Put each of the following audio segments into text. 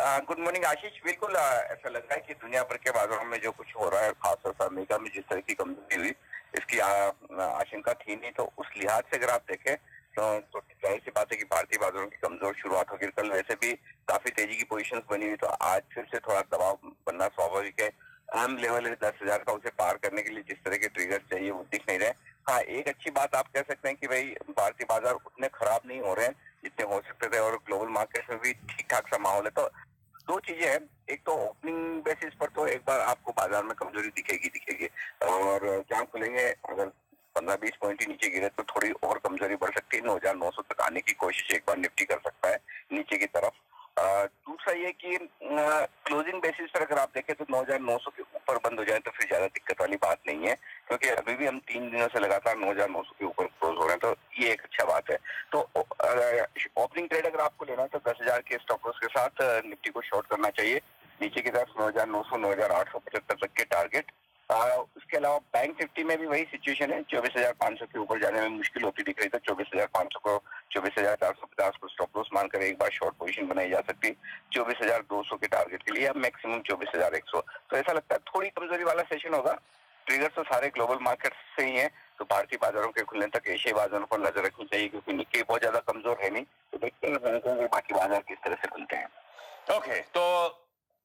Good morning आशीष। बिल्कुल ऐसा लग रहा है कि दुनिया भर के बाजारों में जो कुछ हो रहा है खासतौर से अमेरिका में जिस तरह की कमज़ोरी हुई इसकी आशंका थी नहीं। तो उस लिहाज से अगर आप देखें तो, तो ज़ाहिर सी बात है कि भारतीय बाजारों की कमज़ोर शुरुआत होगी कल वैसे भी काफ़ी तेज़ी की पोजिशन बनी हुई तो आज फिर से थोड़ा दबाव बनना स्वाभाविक है। अहम लेवल है दस हज़ार का उसे पार करने के लिए जिस तरह के ट्रिगर चाहिए वो दिख नहीं रहे। हाँ एक अच्छी बात आप कह सकते हैं कि भाई भारतीय बाज़ार उतने खराब नहीं हो रहे हैं जितने हो सकते थे और ग्लोबल मार्केट में भी ठीक ठाक सा माहौल है। तो दो चीज़ें हैं। एक तो ओपनिंग बेसिस पर तो एक बार आपको बाज़ार में कमज़ोरी दिखेगी दिखेगी। और जहाँ खुलेंगे? अगर पंद्रह बीस पॉइंट ही नीचे गिरे तो थोड़ी और कमज़ोरी बढ़ सकती है। नौ हज़ार नौ सौ तक आने की कोशिश एक बार निफ्टी कर सकता है नीचे की तरफ़। दूसरा ये कि क्लोजिंग बेसिस पर अगर आप देखें तो नौ हज़ार नौ सौ के ऊपर बंद हो जाए तो फिर ज़्यादा दिक्कत वाली बात नहीं है। क्योंकि अभी भी हम तीन दिनों से लगातार नौ हज़ार नौ सौ के ऊपर क्लोज हो रहे हैं तो ये एक अच्छा बात है। तो ओपनिंग ट्रेड अगर आपको लेना है तो दस हज़ार के स्टॉक के साथ निफ्टी को शॉर्ट करना चाहिए। नीचे की तरफ़ नौ हज़ार नौ सौ, नौ हज़ार आठ सौ पचहत्तर तक के टारगेट उसके अलावा बैंक निफ्टी में भी वही सिचुएशन है, चौबीस हज़ार पाँच सौ के ऊपर जाने में मुश्किल होती दिख रही तो चौबीस हज़ार पाँच सौ को, चौबीस हज़ार चार सौ पचास को स्टॉप लॉस मानकर एक बार शॉर्ट पोजीशन बनाई जा सकती है। चौबीस हज़ार दो सौ के टारगेट के लिए अब मैक्सिमम चौबीस हज़ार एक सौ। तो ऐसा लगता है थोड़ी कमज़ोरी वाला सेशन होगा। ट्रिगर तो सारे ग्लोबल मार्केट से ही है तो भारतीय बाजारों के खुलने तक एशियाई बाजारों पर नज़र रखनी चाहिए, क्योंकि निक्की बहुत ज़्यादा कमज़ोर है नहीं तो देखते हैं और बाकी बाज़ार किस तरह से खुलते हैं। ओके तो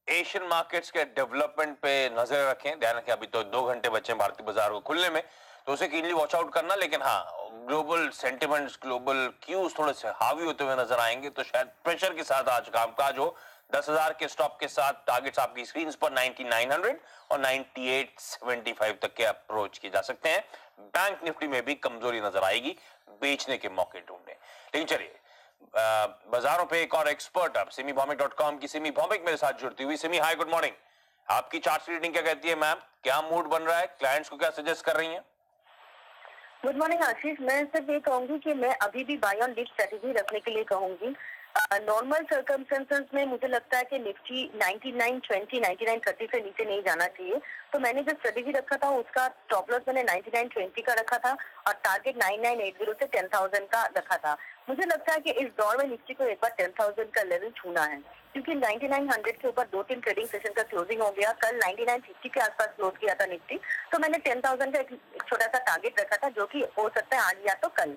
एशियन मार्केट्स के डेवलपमेंट पे नज़र रखें, ध्यान रखें अभी तो दो घंटे बचे हैं भारतीय बाज़ार को खुलने में तो उसे कीनली वॉच आउट करना, लेकिन हाँ ग्लोबल सेंटिमेंट्स ग्लोबल क्यूज थोड़े से हावी होते हुए नज़र आएँगे तो शायद प्रेशर के साथ आज कामकाज हो दस हज़ार के स्टॉप के साथ टारगेट्स आपकी स्क्रीन पर 9900 और 9875 तक के अप्रोच किए जा सकते हैं। बैंक निफ्टी में भी कमज़ोरी नज़र आएगी बेचने के मौके ढूँढने। लेकिन चलिए बाजारों पे एक और एक्सपर्ट अब सिमी भौमिक डॉट कॉम की सिमी भौमिक मेरे साथ जुड़ती हुई। सिमी हाई गुड मॉर्निंग आपकी चार्ट रीडिंग क्या कहती है मैम क्या मूड बन रहा है? क्लाइंट्स को क्या सजेस्ट कर रही हैं? Good morning Ashish. मैं सिर्फ़ ये कहूँगी कि मैं अभी भी बाय ऑन डिप स्ट्रेटेजी रखने के लिए कहूँगी। नॉर्मल सर्कमस्टेंसेस में मुझे लगता है कि निफ्टी 9920 9930 से नीचे नहीं जाना चाहिए। तो मैंने जो स्ट्रेटेजी रखा था, उसका स्टॉप लॉस मैंने 9920 का रखा था और टारगेट 9980 से 10000 का रखा था। मुझे लगता है कि इस दौर में निफ्टी को एक बार 10000 का लेवल छूना है। क्योंकि 9900 के ऊपर दो तीन ट्रेडिंग सेशन का क्लोजिंग हो गया। कल 9950 के आसपास क्लोज किया था निफ्टी तो मैंने 10000 का एक छोटा सा टारगेट रखा था, जो कि हो सकता है आज या तो कल।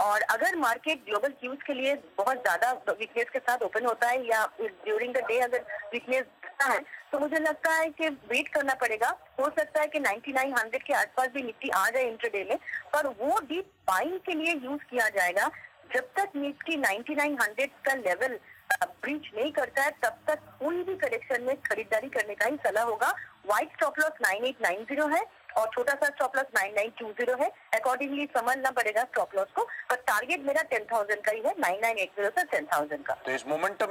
और अगर मार्केट ग्लोबल क्यूज के लिए बहुत ज़्यादा वीकनेस के साथ ओपन होता है या ड्यूरिंग द डे अगर वीकनेस दिखता है तो मुझे लगता है कि वेट करना पड़ेगा। हो सकता है कि 9900 के आसपास भी निफ्टी आ जाए इंटरडे में, पर वो डीप बाइंग के लिए यूज़ किया जाएगा। जब तक निफ्टी 9900 का लेवल ब्रीच नहीं करता है, तब तक कोई भी करेक्शन में खरीदारी करने का ही सलाह होगा। व्हाइट स्टॉप लॉस 9890 है। और छोटा सा स्टॉप लॉस 9920 है। अकॉर्डिंगली समझना पड़ेगा स्टॉप लॉस को पर टारगेट मेरा 10000 का ही है 9980 से 10000 का। तो इस मोमेंटम